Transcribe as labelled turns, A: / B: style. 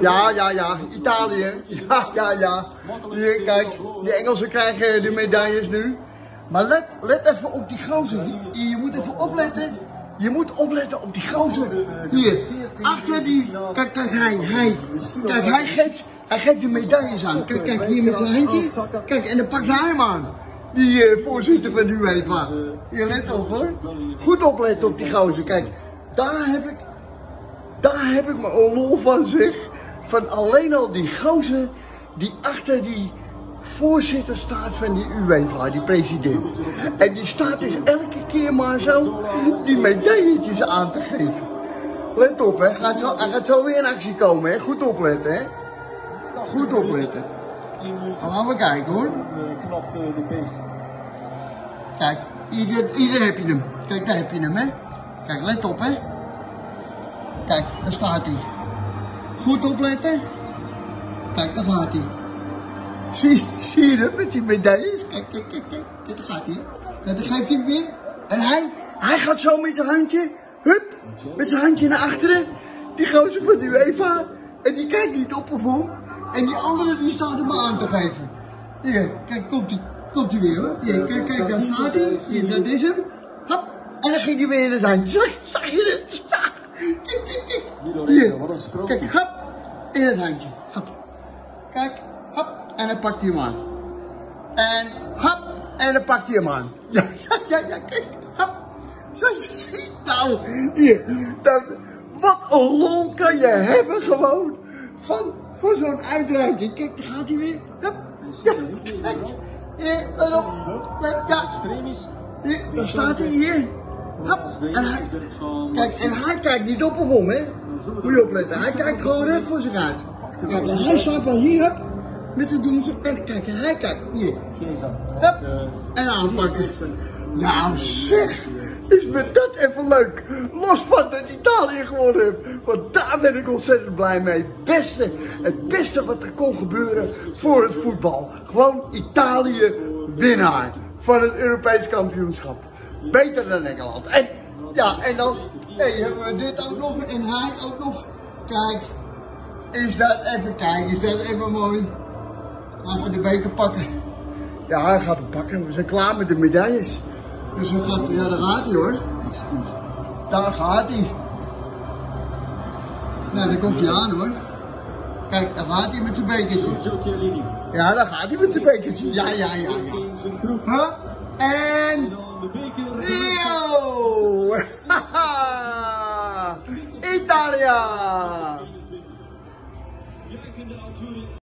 A: Ja, ja, ja. Italië. Ja, ja, ja. Hier, kijk. De Engelsen krijgen de medailles nu. Maar let, let even op die gozer. Je, je moet even opletten. Je moet opletten op die gozer. Hier, achter die... Kijk, kijk, hij, hij. Kijk, hij geeft, hij geeft de medailles aan. Kijk, kijk, hier met zijn handje. Kijk, en dan pakt hij hem aan. Die eh, voorzitter van UEFA. Je let op hoor. Goed opletten op die gozer. Kijk, daar heb ik... Daar heb ik me een lol van zeg. Van alleen al die gozer die achter die voorzitter staat van die UEFA, die president. En die staat dus elke keer maar zo die medailletjes aan te geven. Let op hè, gaat zo, hij gaat zo weer in actie komen hè. Goed opletten hè. Goed opletten. Gaan we kijken hoor.
B: Knapt de beest.
A: Kijk, ieder, ieder heb je hem. Kijk, daar heb je hem hè. Kijk, let op hè. Kijk, daar staat hij. Goed opletten. Kijk, daar gaat hij. Zie, zie je dat met die medailles? Kijk, kijk, kijk, kijk. Daar gaat hij. Kijk, daar geeft hij weer. En hij, hij gaat zo met zijn handje, hup, met zijn handje naar achteren. Die gozer van de UEFA. En die kijkt niet op of om. En die andere die staat hem aan te geven. Hier, kijk, komt hij, komt hij weer hoor. Hier, kijk, kijk, daar staat hij. Hier, dat is hem. Hop. En dan ging hij weer in het handje. Zag je het? Ja. Kijk, kijk, kijk. Kijk, hop. In het handje. Hop. Kijk, hop. En dan pakt hij hem aan. En hop. En dan pakt hij hem aan. Ja, ja, ja, ja, kijk. Zie nou. Hier. Dat, wat een lol kan je hebben gewoon. Van, voor zo'n uitreiking. Kijk, daar gaat hij weer. Hup. Ja, kijk. Hier, let op. Ja. Hier, daar staat hij hier. Hop. En hij, kijk, en hij kijkt niet op of om, hè. Moet je opletten. Hij kijkt gewoon recht voor zich uit. Kijk, hij staat wel hier. Met de doeltje. En kijk, hij kijkt hier. Hup. En aanpakken. Nou zeg, is me dat even leuk. Los van dat Italië gewonnen heeft. Want daar ben ik ontzettend blij mee. Beste, het beste wat er kon gebeuren voor het voetbal. Gewoon Italië winnaar van het Europees kampioenschap. Beter dan Engeland. En ja, en dan hey, hebben we dit ook nog. En hij ook nog. Kijk, is dat even, kijk, is dat even mooi. Gaan we de beker pakken. Ja, hij gaat hem pakken. We zijn klaar met de medailles. Dus hij gaat, ja, daar gaat hij hoor. Daar gaat hij. Nou, daar komt hij aan hoor. Kijk, daar gaat hij met zijn bekertje. Ja, daar gaat hij met zijn bekertje. Ja, ja, ja, ja.
B: In zijn troep.
A: Huh? En...
B: Dan de beker.
A: Rio! Haha! Italia!
B: Juichende Azzurri.